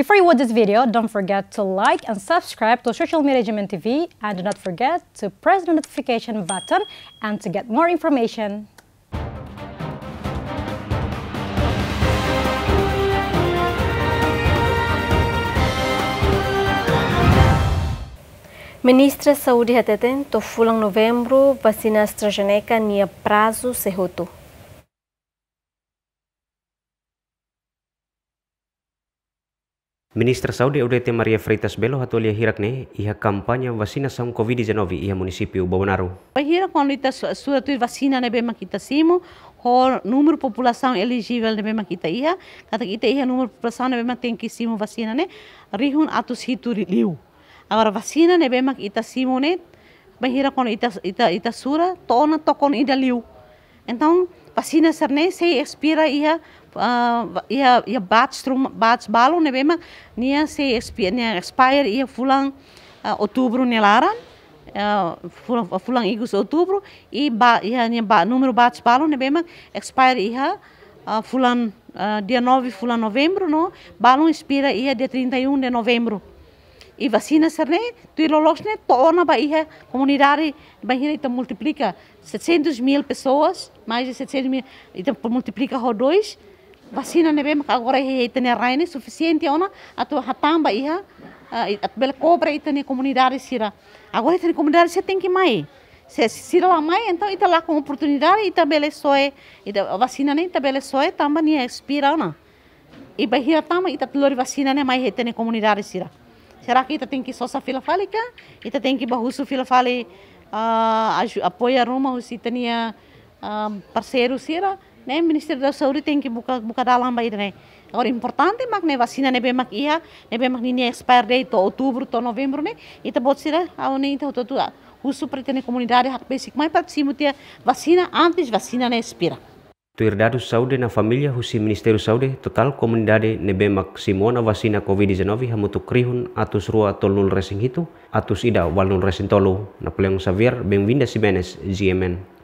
Before you watch this video, don't forget to like and subscribe to Social Media Gemen TV and do not forget to press the notification button and to get more information. Ministra Saúde Hateten, to fulang novembro, vacina AstraZeneca nia prazo sehoto. Ministra Saudi Udete Maria Freitas Belo hatulia hirak ne iha kampanya vacinação COVID-19 iha município Bawanaru. Bahira quando ita sua tu vacina ne bema kita simo, o número população elegível bema kita iha, kata kita iha número população bema que simo vacina ne, rihun atus hitu liu. Agora vacina ne bema kita simo ne, bahira quando ita ita ita sura, tona tokon ida liu. Então, vacina serne se expira iha uh, ia ia bats trum bats balo ne bema nia se expire nia expire ia fulang uh, outubro ne laran uh, fulang fulang igus outubro i ba ia nia ba número bats balo ne bema expire ia fulan dia 9 fulan novembro no balo expira ia dia 31 de novembro e vacina serne tu ilolos ne tona ba ia comunidade ba ia ita multiplica 700 mil pessoas mais de 700 mil ita multiplica ho dois vacina ne bem agora he tene raine suficiente ona atu hatamba iha at bel cobra itene comunidade sira. Agora itene comunidade se tem que mai. Se sira lá mai então ita lá com oportunidade ita bele soe ita vacina ne ita bele soe tamba ni expira ona. E bahia tamba ita telur vacina ne mai he tene comunidade sira será que ita tem que sosa fila fálica ita tem que bahusu fila fali uh, apoia Roma os itania uh, parceiro sira né? Ministério da Saúde tem que buka buka dalam bayi né? Agora importante mak né vacina né bem mak ia né bem mak ni expire date outubro to novembro né? E tá bot sira ao né então tudo uso para ter comunidade hak basic mais para cima vacina antes vacina né? Expira Tuir dados Saúde na família husi Ministério Saúde total comunidade nebe maksimona vacina COVID-19 hamutu krihun atus rua tolul resing hitu atus ida walun resing tolu. Na peleng Xavier si Benes GMN